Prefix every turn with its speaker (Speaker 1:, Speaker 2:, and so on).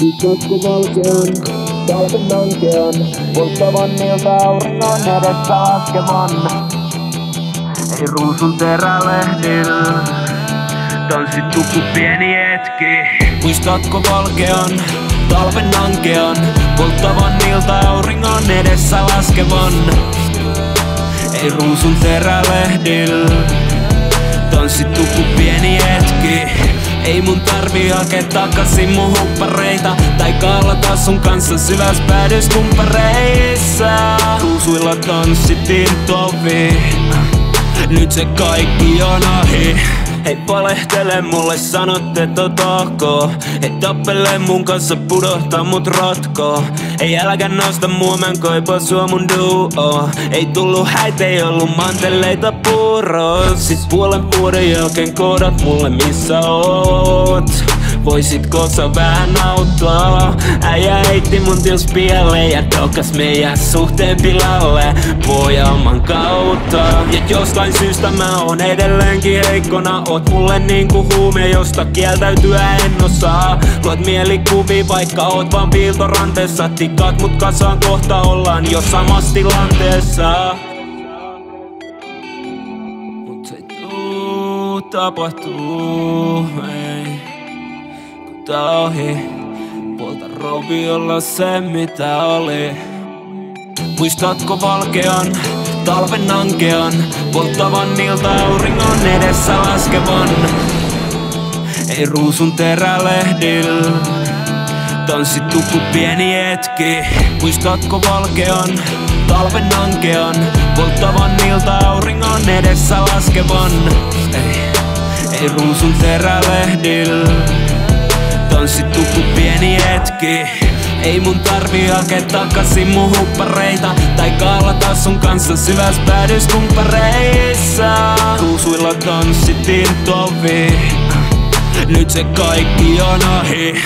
Speaker 1: Viskatko valkean, talven polttavan niiltä auringon edessä laskevan. Ei ruusun terälehdillä, tanssittu ku pieni hetki. Muistatko valkean, talven nankean, polttavan niiltä auringon edessä laskevan. Ei ruusun terälehdillä, tanssittu ku pieni hetki. Ei mun tarvi hakea takaisin mun huppareita. Tai kaalata sun kanssa syväs päädyskumppareissa Ruusuilla tanssittiin tovi Nyt se kaikki on ohi Hei palehtele mulle sanot et on ok. Hei tappele mun kanssa pudottaa mut rotko. Ei äläkä nosta mua mä kaipa sua mun duo. Ei tullu häitä ei ollu manteleita puuroa. Sit puolen vuoden jälkeen koodat mulle missä oot Voisitko sä vähän auttaa? Äijä heitti mun tios pieleen ja tokas meidän suhteen pilalle. Pojaman kautta. Ja jostain syystä mä oon edelleenkin heikkona. Oot mulle niinku huume, josta kieltäytyä en osaa. Luot mielikuvi vaikka oot vaan piiltoranteessa. Tikkaat mut kasaan kohta ollaan jo samassa tilanteessa. Mut se tuu tapahtuu, ei Tää ohi. Puolta roviolla se mitä oli. Muistatko valkean, talven ankean Polttavan niiltä auringon edessä laskevan. Ei ruusun terälehdillä Tanssittu ku pieni hetki. Muistatko valkean, talven ankean Polttavan niiltä auringon edessä laskevan. Ei, ei ruusun terälehdillä Tanssittu ku pieni hetki. Ei mun tarvi hakea takaisin mun huppareita. Tai kaalata sun kanssa syväs päädyskumppareissa Ruusuilla tanssittiin tovi Nyt se kaikki on ohi